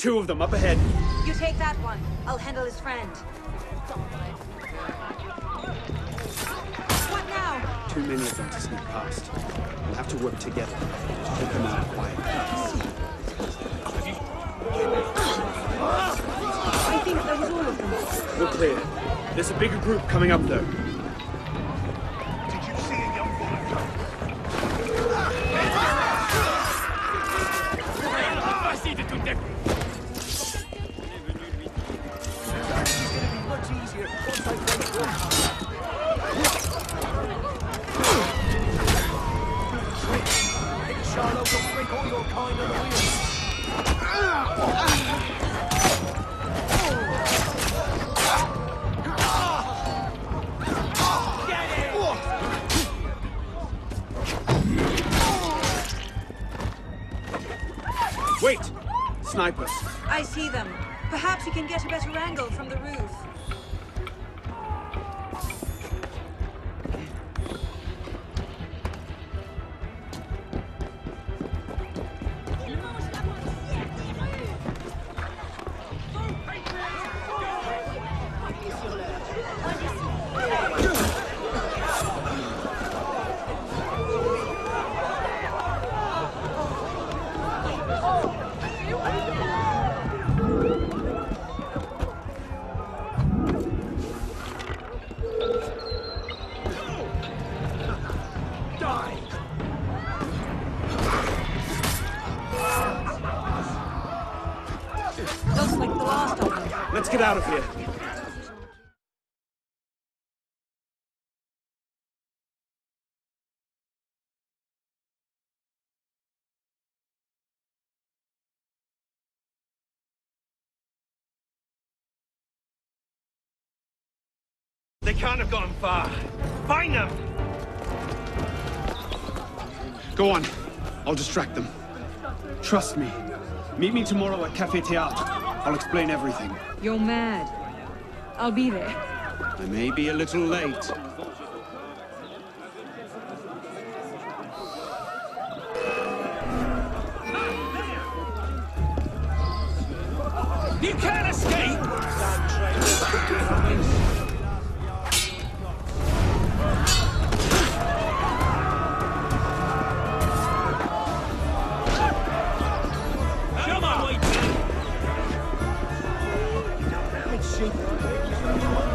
Two of them up ahead. You take that one. I'll handle his friend. What now? Too many of them to sneak past. We'll have to work together. Take them out quietly. I think that was all of them. We're clear. There's a bigger group coming up, though. Did you see a young woman? Wait! Snipers. I see them. Perhaps we can get a better angle from the roof. Let's get out of here. They can't have gone far. Find them! Go on. I'll distract them. Trust me. Meet me tomorrow at Café Théâtre. I'll explain everything. You're mad. I'll be there. I may be a little late. You can't escape! sheep.